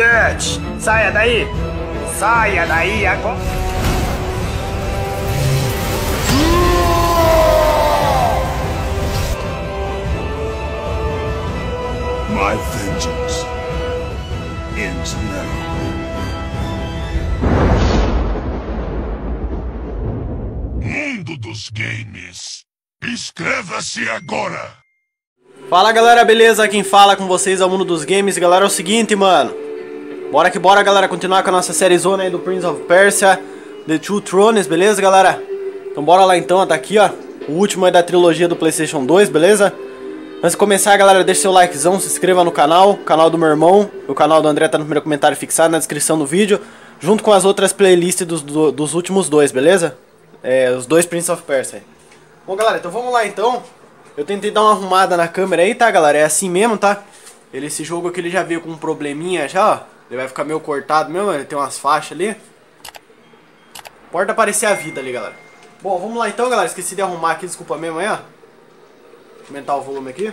Dutch! Saia daí! Saia daí agora! My vengeance ends now. Mundo dos Games. Inscreva-se agora! Fala galera, beleza? Quem fala com vocês é o Mundo dos Games. Galera, é o seguinte, mano. Bora que bora, galera, continuar com a nossa série zona aí do Prince of Persia, The Two Thrones, beleza, galera? Então bora lá então, tá aqui, ó. O último é da trilogia do Playstation 2, beleza? Antes de começar, galera, deixa seu likezão, se inscreva no canal, canal do meu irmão, o canal do André tá no primeiro comentário fixado na descrição do vídeo, junto com as outras playlists dos, do, dos últimos dois, beleza? É, os dois Prince of Persia. Bom, galera, então vamos lá então. Eu tentei dar uma arrumada na câmera aí, tá, galera? É assim mesmo, tá? Ele, esse jogo aqui ele já veio com um probleminha já, ó. Ele vai ficar meio cortado mesmo, ele tem umas faixas ali. Pode aparecer a vida ali, galera. Bom, vamos lá então, galera. Esqueci de arrumar aqui, desculpa mesmo aí, ó. Aumentar o volume aqui.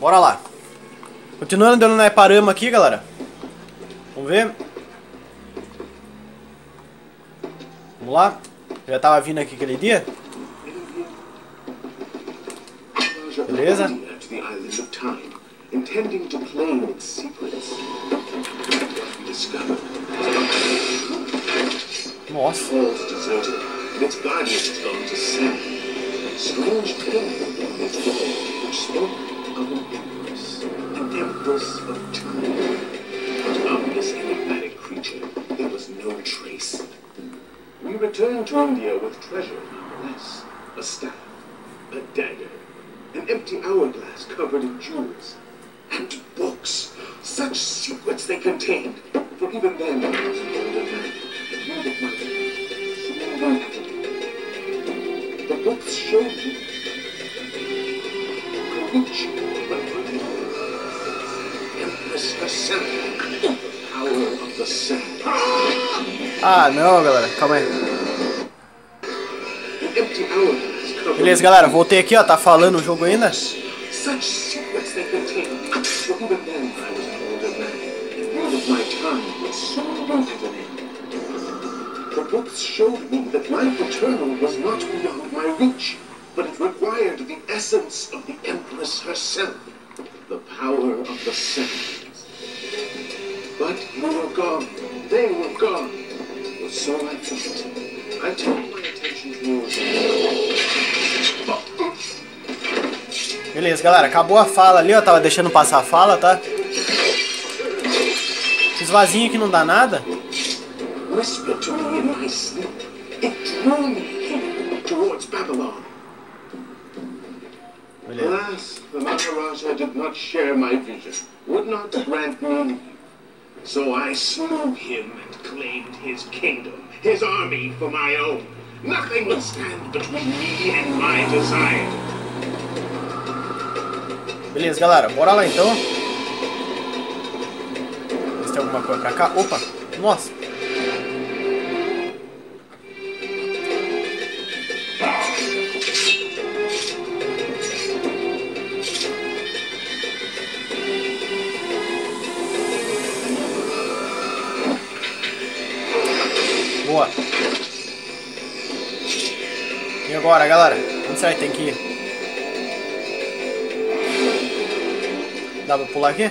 Bora lá. Continuando dando na parama aqui, galera. Vamos ver. Vamos lá. Já tava vindo aqui aquele dia. Beleza. To the island of time, intending to claim its secrets. What we discovered Nossa. falls deserted, and its guardians gone to sea. Strange tale in its which spoke of an empress, an empress of time. But of this enigmatic creature, there was no trace. We returned to hmm. India with treasure nonetheless. A staff, a dagger, an empty hourglass covered in jewels, and books. Such secrets they contained. For even then. The books showed me a reach, but Empress herself, the power of the sand. Ah, não, galera. Calma aí. Empty Beleza, galera. Voltei aqui, ó. Tá falando o jogo ainda. Such secrets they contain. For even then I was an older man, knew that my time soon come to an end. The books showed me that life eternal was not beyond my reach, but it required the essence of the Empress herself, the power of the sands. But you were gone, they were gone, so I thought. I turned my attention towards Beleza, galera. Acabou a fala ali, ó. Tava deixando passar a fala, tá? Esses vasinhos aqui não dá nada. me. Alas, the Maharaja did not share my vision, would not grant me. So I slew him and claimed his kingdom, his army for my own. Nothing would stand between me and my desire. Beleza, galera. Bora lá então. Ver se tem alguma coisa pra cá. Opa! Nossa! Boa. E agora, galera? Onde será que tem que ir? Dá pra pular aqui?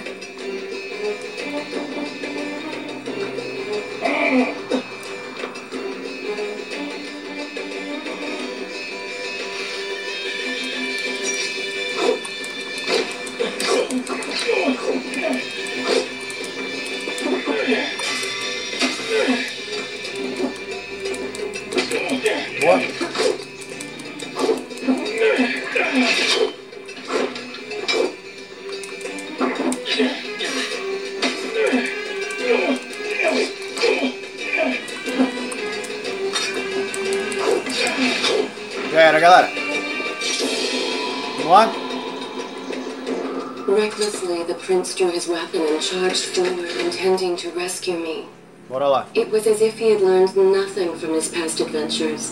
Prince drew his weapon and charged forward, intending to rescue me. Bora lá. It was as if he had learned nothing from his past adventures.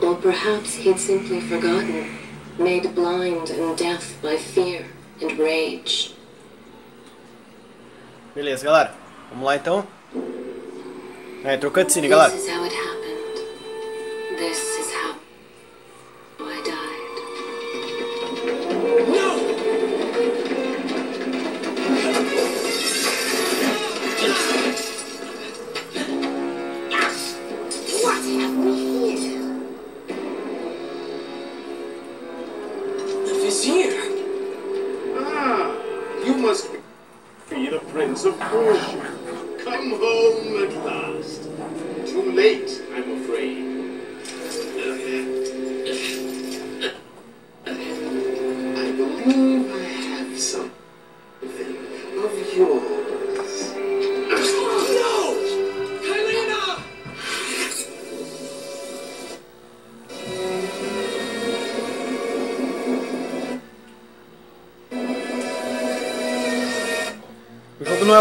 Or perhaps he'd simply forgotten, made blind and deaf by fear and rage. Beleza, galera. Vamos lá então. É, entrou cutscene, galera. This is how it happened. This is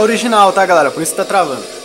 original, tá, galera? Por isso tá travando.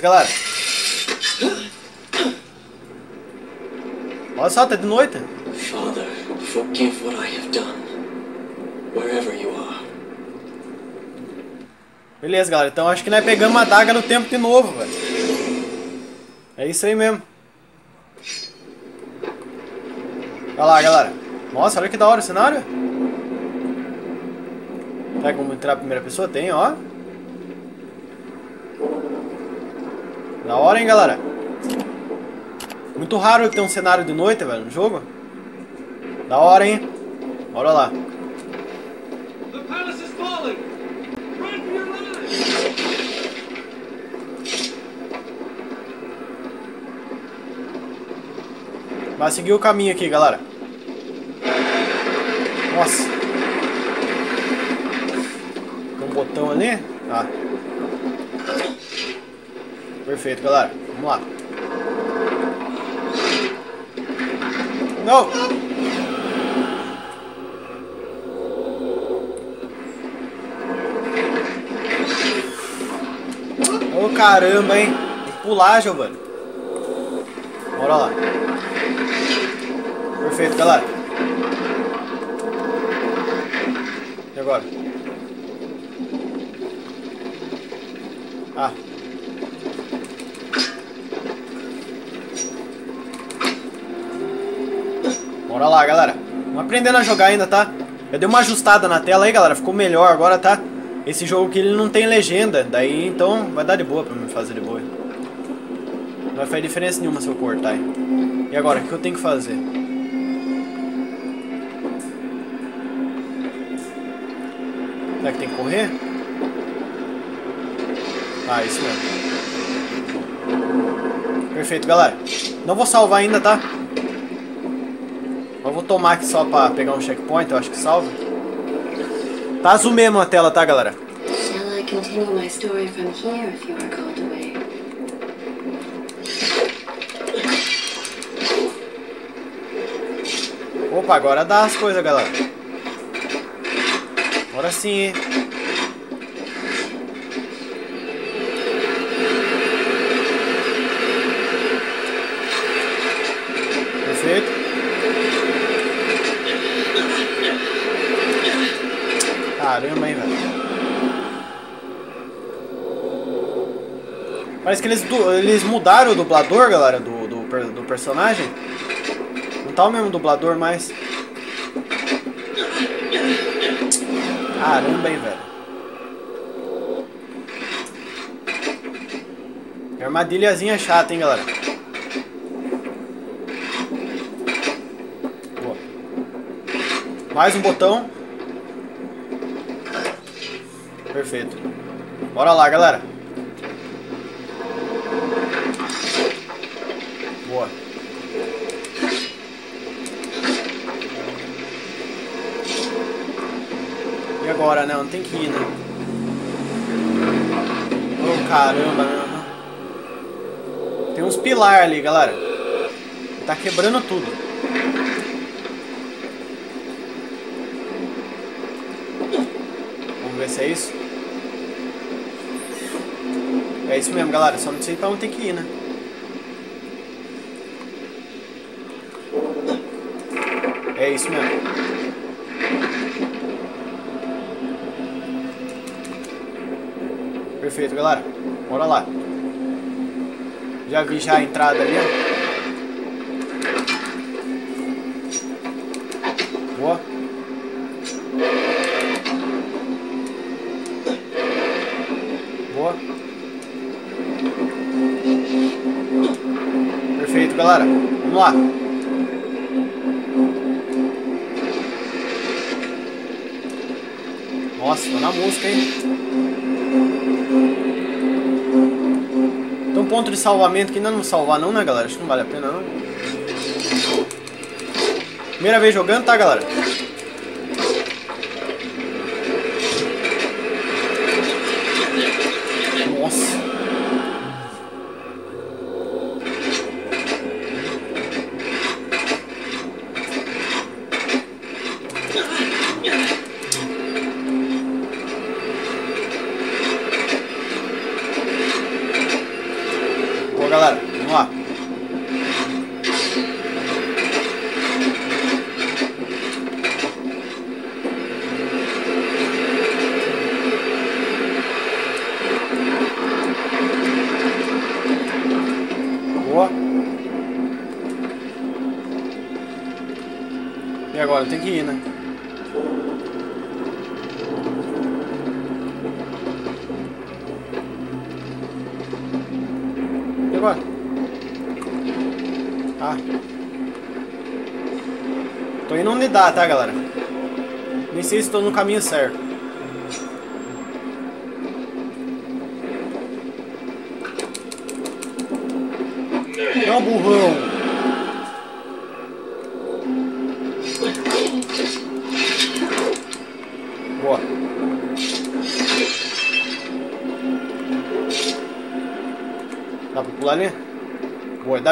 Beleza, galera. Olha só, tá de noite. Father, forgive what I have done. Wherever you are. Beleza, galera. Então acho que nós pegamos a daga no tempo de novo, velho. É isso aí mesmo. Olha lá, galera. Nossa, olha que da hora o cenário. Será que vamos entrar a primeira pessoa? Tem, ó. Da hora, hein, galera. Muito raro ter um cenário de noite, velho, no jogo. Da hora, hein. Bora lá. Vai seguir o caminho aqui, galera. Nossa. Tem um botão ali? Tá. Perfeito, galera. Vamos lá. Não! Ô caramba, hein? Tem que pular, Giovanni. Bora lá. Perfeito, galera. E agora? Ah. Bora lá, galera. Vamos aprendendo a jogar ainda, tá? Eu dei uma ajustada na tela aí, galera. Ficou melhor agora, tá? Esse jogo aqui ele não tem legenda. Daí, então, vai dar de boa pra me fazer de boa. Não vai fazer diferença nenhuma se eu cortar aí. E agora, o que eu tenho que fazer? Será que tem que correr? Ah, isso mesmo. Perfeito, galera. Não vou salvar ainda, tá? Mas vou tomar aqui só pra pegar um checkpoint, eu acho que salva. Tá azul mesmo a tela, tá, galera? Opa, agora dá as coisas, galera. Agora sim, hein? Perfeito. Caramba, hein, velho. Parece que eles, eles mudaram o dublador, galera, do, do, do personagem. Não tá o mesmo dublador mais. Caramba, hein, velho. Armadilhazinha chata, hein, galera. Boa. Mais um botão. Perfeito. Bora lá, galera. Boa. E agora, né? Não tem que ir, né? Oh, caramba, né? Tem uns pilar ali, galera. Tá quebrando tudo. Vamos ver se é isso. É isso mesmo, galera. Só não sei pra onde tem que ir, né? É isso mesmo. Perfeito, galera. Bora lá. Já vi já a entrada ali. Boa. Boa. Perfeito, galera. Vamos lá. Nossa, tá na música, hein? Tem um ponto de salvamento que ainda não salvar não, né, galera? Acho que não vale a pena, não. Primeira vez jogando, tá, galera? Nossa. Boa, galera. Vamos lá. Boa. E agora? Tem que ir, né? E agora? Ah. Tô indo onde dá, tá, galera? Nem sei se tô no caminho certo.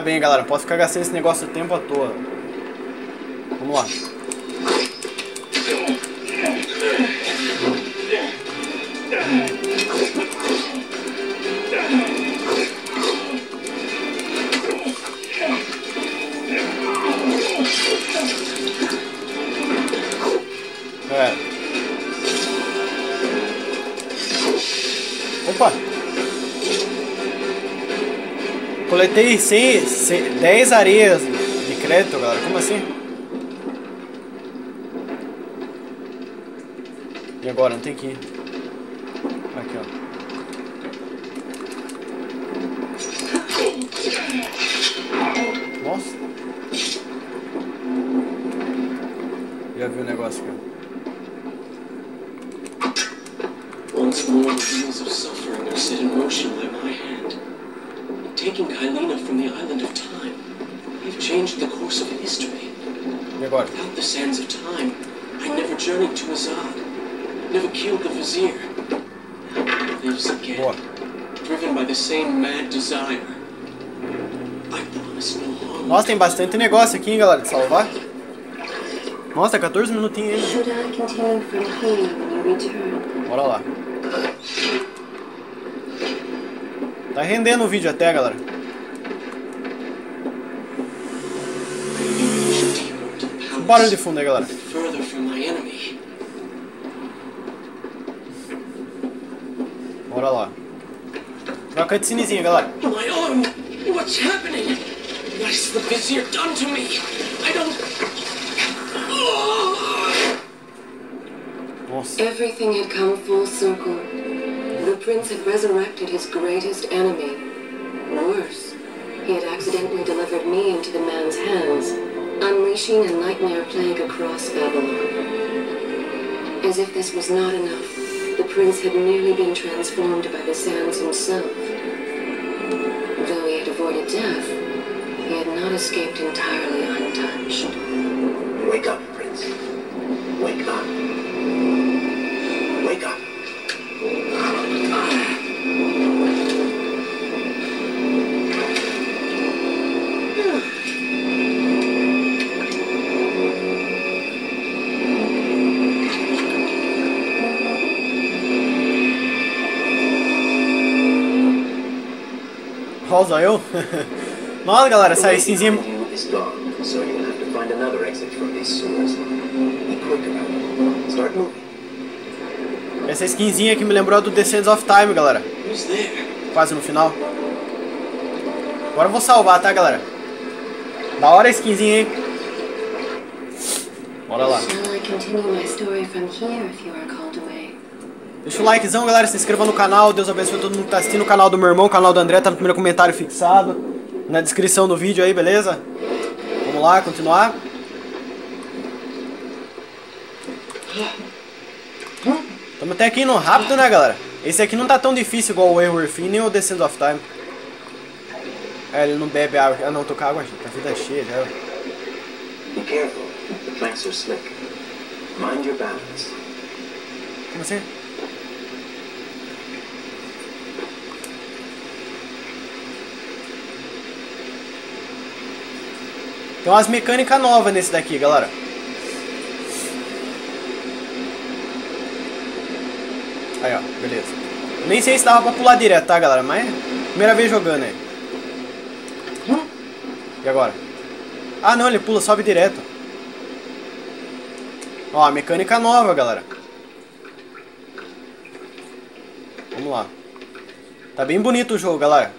Bem, galera. Posso ficar gastando esse negócio o tempo à toa. Vamos lá. É. Opa! Coletei 100, 100, 10 areias de crédito, galera. Como assim? E agora? Não tem que ir. Aqui, ó. Nossa. Já vi o negócio aqui. ó. Once more, the wheels of suffering are set in motion by my hand. Taking Kylena from the island of time, we've changed the course of history. E agora? Without the sands of time, I never journeyed to Azad, never killed the Vizier. Now he lives again, Boa. driven by the same mad desire. I promise no harm. Nossa, tem bastante negócio aqui, hein, galera, de salvar. Nossa, 14 minutinhos ainda. Should I continue from here when you return? Bora lá. Tá rendendo o vídeo até, galera. Barulho de fundo aí, galera. further from my enemy. Bora lá. Uma cutscenezinha, galera. My arm! What's happening? What has the Vizier done to me? I don't. Nossa. Everything had come full circle. Prince had resurrected his greatest enemy. Worse, he had accidentally delivered me into the man's hands, unleashing a nightmare plague across Babylon. As if this was not enough, the prince had nearly been transformed by the sands himself. Though he had avoided death, he had not escaped entirely untouched. Ó, o zoião. Nossa, galera, essa moving. Essa skinzinha que me lembrou do Descends of Time, galera. Quase no final. Agora eu vou salvar, tá, galera? Da hora a skinzinha, hein? Bora lá. Shall continue? Deixa o likezão, galera. Se inscreva no canal. Deus abençoe todo mundo que tá assistindo. O canal do meu irmão, o canal do André, tá no primeiro comentário fixado. Na descrição do vídeo aí, beleza? Vamos lá, continuar. Estamos até aqui no rápido, né, galera? Esse aqui não tá tão difícil igual o Wayward Finn nem o Descent of Time. É, ele não bebe água. Ah, não, tô com água. A vida é cheia já. Be careful. The planks are slick. Mind your balance. Como assim? Tem umas mecânicas novas nesse daqui, galera. Aí, ó, beleza. Nem sei se dava pra pular direto, tá, galera? Mas primeira vez jogando aí. E agora? Ah, não, ele pula, sobe direto. Ó, mecânica nova, galera. Vamos lá. Tá bem bonito o jogo, galera.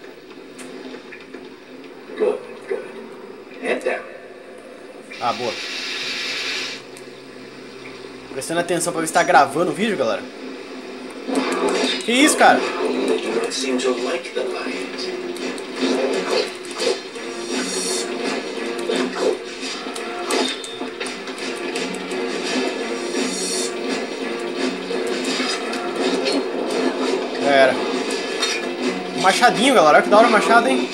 Boa. Prestando atenção pra ver se tá gravando o vídeo, galera. Que isso, cara? Light. Era. Machadinho, galera. Olha que da hora o machado, hein?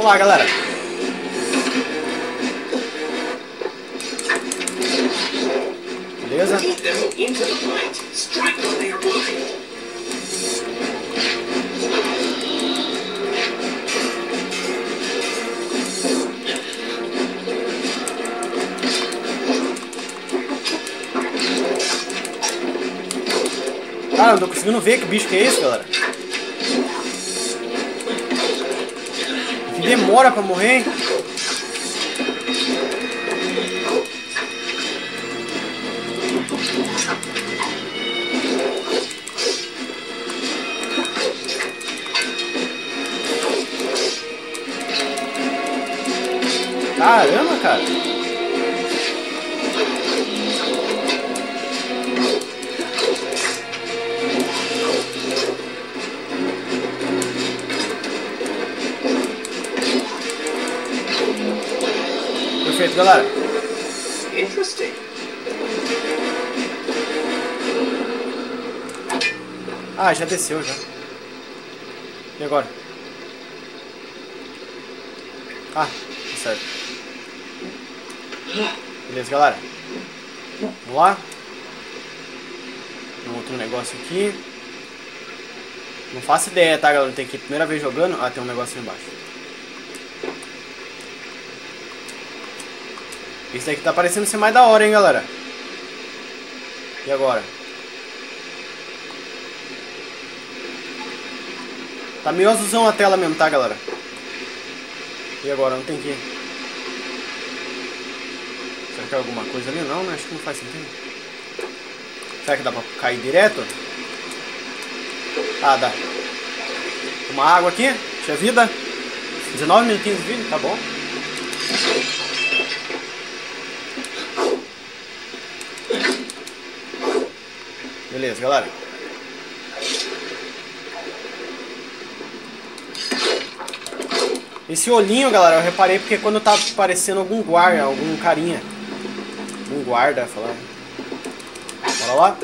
Vamos lá, galera. Beleza? Lead them into the light. Strike when they are blind. Cara, não tô conseguindo ver que bicho que é esse, galera. Demora pra morrer, hein? Caramba, cara. Já desceu já. E agora? Ah, tá certo. Beleza, galera. Vamos lá. Tem outro negócio aqui. Não faço ideia, tá, galera? Tem que ir primeira vez jogando. Ah, tem um negócio ali embaixo. Esse daqui tá parecendo ser mais da hora, hein, galera? E agora? Tá meio azulzão a tela mesmo, tá, galera? E agora? Não tem que... Será que é alguma coisa ali? Não, né? Acho que não faz sentido. Será que dá pra cair direto? Ah, dá. Uma água aqui. Tinha vida. 19 minutinhos de vídeo, tá bom. Beleza, galera. Esse olhinho, galera, eu reparei porque quando tá aparecendo algum guarda, algum carinha. Um guarda, falar. Bora lá.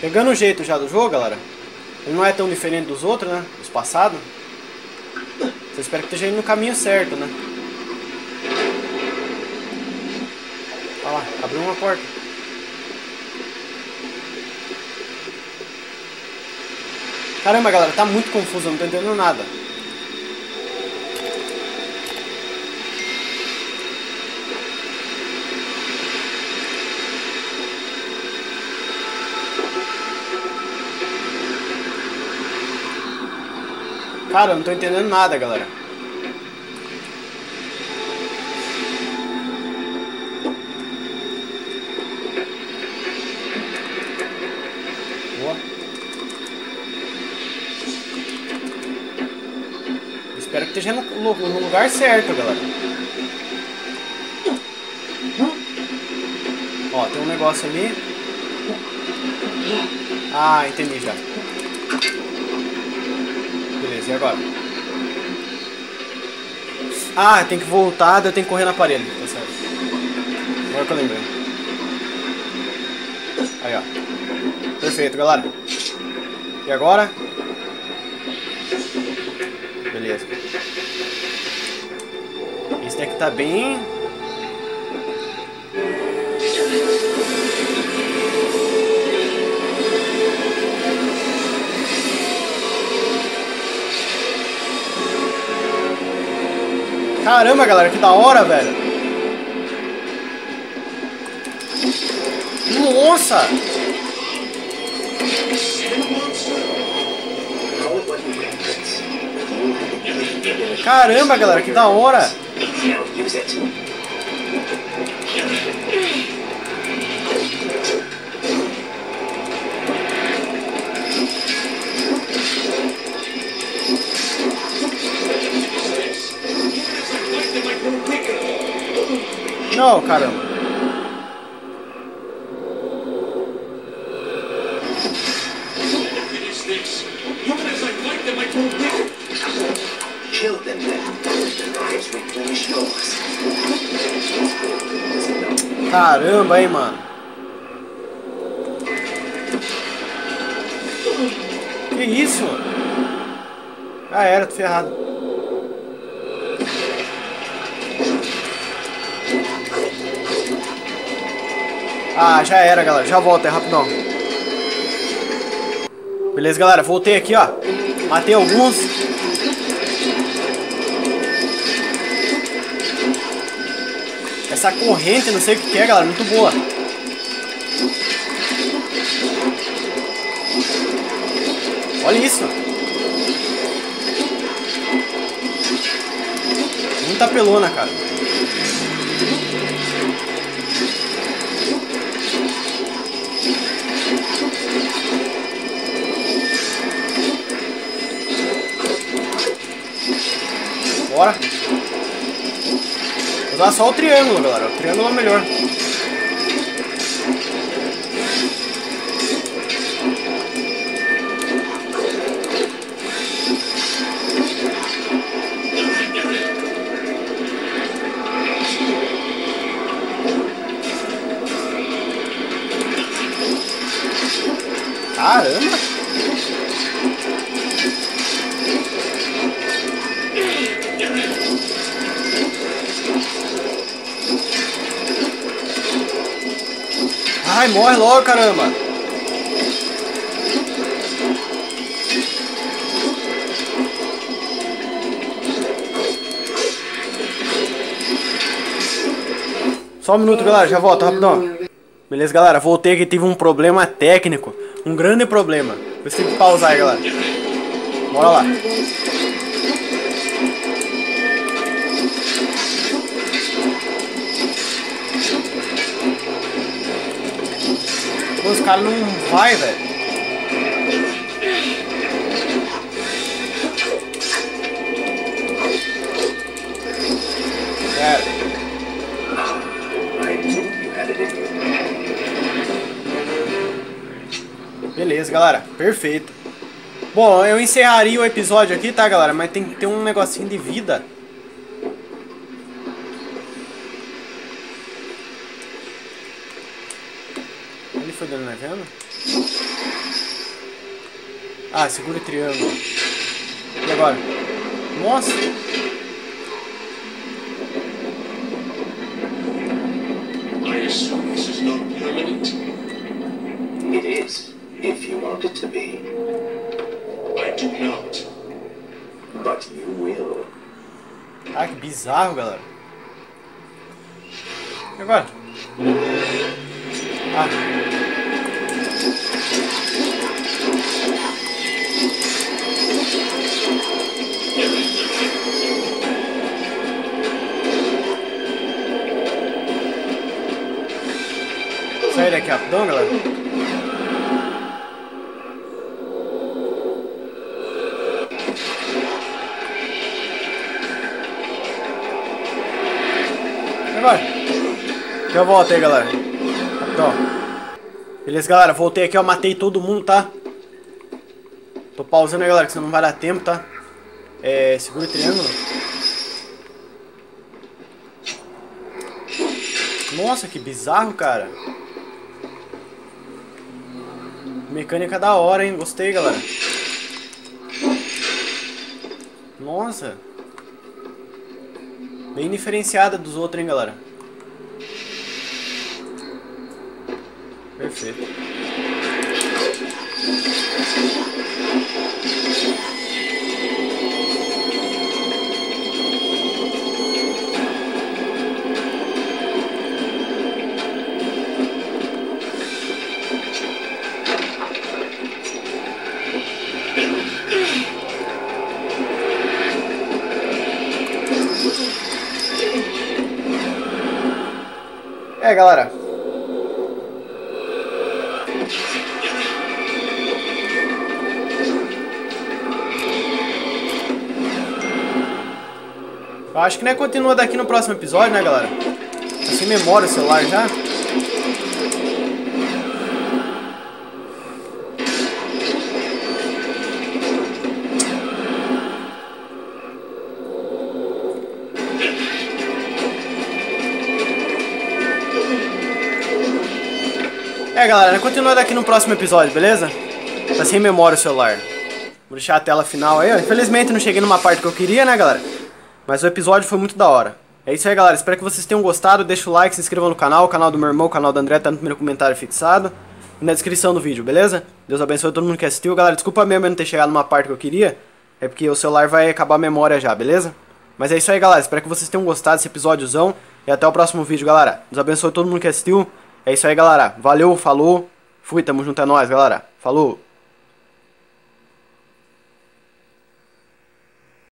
Pegando o jeito já do jogo, galera. Ele não é tão diferente dos outros, né? Dos passados. Só espero que esteja indo no caminho certo, né? Olha lá, abriu uma porta. Caramba, galera, tá muito confuso, eu não tô entendendo nada. Cara, eu não tô entendendo nada, galera. No, no- lugar certo, galera. Ó, tem um negócio ali. Ah, entendi já. Beleza, e agora? Ah, tem que voltar, daí tenho que correr na parede. Tá certo. Agora que eu lembrei. Aí, ó. Perfeito, galera. E agora? Beleza. Esse daqui tá bem... Caramba, galera, que da hora, velho. Nossa! Caramba, galera, que da hora! Use it. Não, caramba. Caramba, hein, mano. Que isso? Ah, era, tô ferrado. Ah, já era, galera. Já volta, é rapidão. Beleza, galera. Voltei aqui, ó. Matei alguns. Essa corrente, não sei o que é, galera. Muito boa. Olha isso. Muita pelona, cara. Bora. Usar só o triângulo, galera. O triângulo é melhor. Logo, caramba! Só um minuto, galera, já volto, rapidão. Beleza, galera, voltei aqui, tive um problema técnico. Um grande problema. Que pausar aí, galera. Bora lá. Os caras não vai, velho. Beleza, galera. Perfeito. Bom, eu encerraria o episódio aqui, tá, galera? Mas tem que ter um negocinho de vida. Ele foi dando, né? Vendo? Ah, segura o triângulo. E agora? Nossa! I assume this is not permanent. It is, if you want it to be. I do not. But you will. Ah, que bizarro, galera. E agora? Ah. Sai daqui rapidão, galera. Agora? Já volto aí, galera. Rapidão. Beleza, galera. Voltei aqui, ó. Matei todo mundo, tá? Pausando aí, galera, que senão não vai dar tempo, tá? É... Segura o triângulo. Nossa, que bizarro, cara. Mecânica da hora, hein? Gostei, galera. Nossa. Bem diferenciada dos outros, hein, galera. Perfeito. É, galera. Acho que né, continua daqui no próximo episódio, né, galera? Tá sem memória o celular já. É, galera, continua daqui no próximo episódio, beleza? Tá sem memória o celular. Vou deixar a tela final aí, ó. Infelizmente não cheguei numa parte que eu queria, né, galera? Mas o episódio foi muito da hora. É isso aí, galera. Espero que vocês tenham gostado. Deixa o like, se inscreva no canal. O canal do meu irmão, o canal do André tá no primeiro comentário fixado. E na descrição do vídeo, beleza? Deus abençoe todo mundo que assistiu. Galera, desculpa mesmo eu não ter chegado numa parte que eu queria. É porque o celular vai acabar a memória já, beleza? Mas é isso aí, galera. Espero que vocês tenham gostado desse episódiozão. E até o próximo vídeo, galera. Deus abençoe todo mundo que assistiu. É isso aí, galera. Valeu, falou. Fui, tamo junto, é nóis, galera. Falou.